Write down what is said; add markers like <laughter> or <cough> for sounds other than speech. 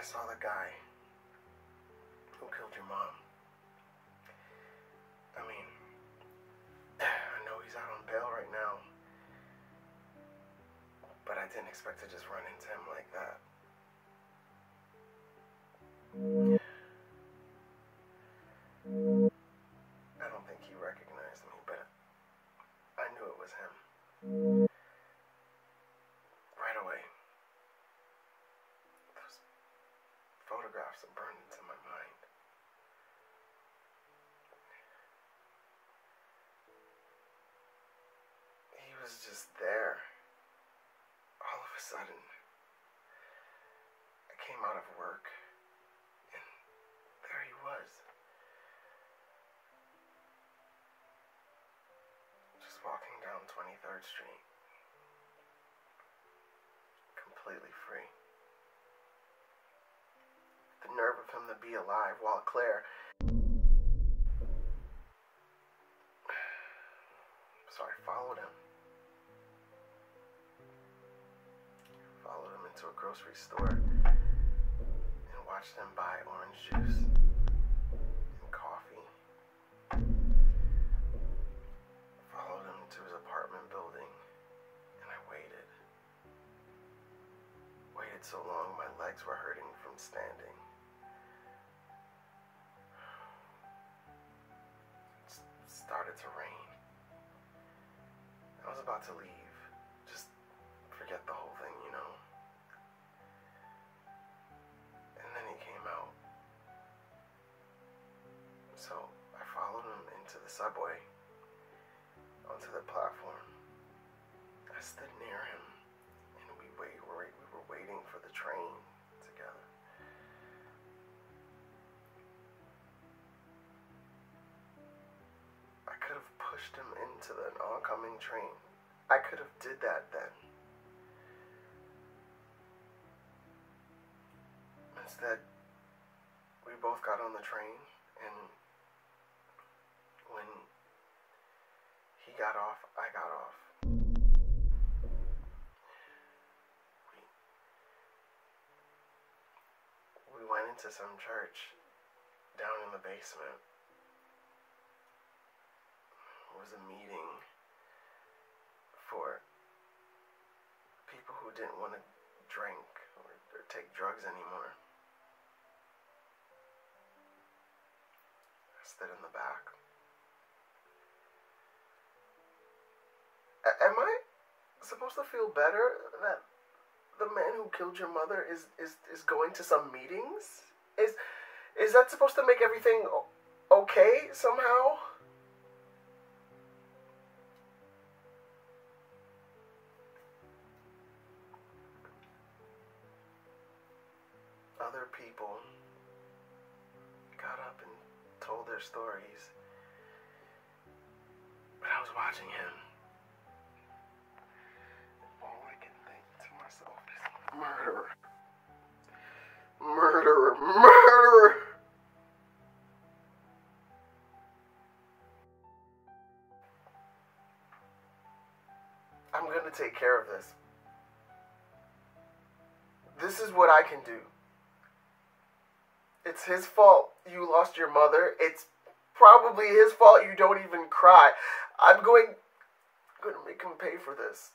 I saw the guy who killed your mom. I mean, <sighs> I know he's out on bail right now, but I didn't expect to just run into him like that. I don't think he recognized me, but I knew it was him. Photographs are burned into my mind. He was just there. All of a sudden, I came out of work, and there he was. Just walking down 23rd Street. Completely free. Of him to be alive while Claire. <sighs> So I followed him. Followed him into a grocery store and watched him buy orange juice and coffee. Followed him to his apartment building and I waited. Waited so long my legs were hurting from standing. About to leave. Just forget the whole thing, you know. And then he came out. So I followed him into the subway, onto the platform. I stood near him, and we wait. We were, we were waiting for the train together. I could have pushed him into the oncoming train. I could have did that then. Instead, we both got on the train, and when he got off, I got off. We, we went into some church down in the basement. It was a meeting for people who didn't want to drink or, or take drugs anymore. I stood in the back. A- am I supposed to feel better that the man who killed your mother is, is, is going to some meetings? Is is that supposed to make everything okay somehow? People got up and told their stories. But I was watching him. All I can think to myself is murderer. Murderer. Murderer. I'm gonna take care of this. This is what I can do. It's his fault you lost your mother. It's probably his fault you don't even cry. I'm going going to make him pay for this.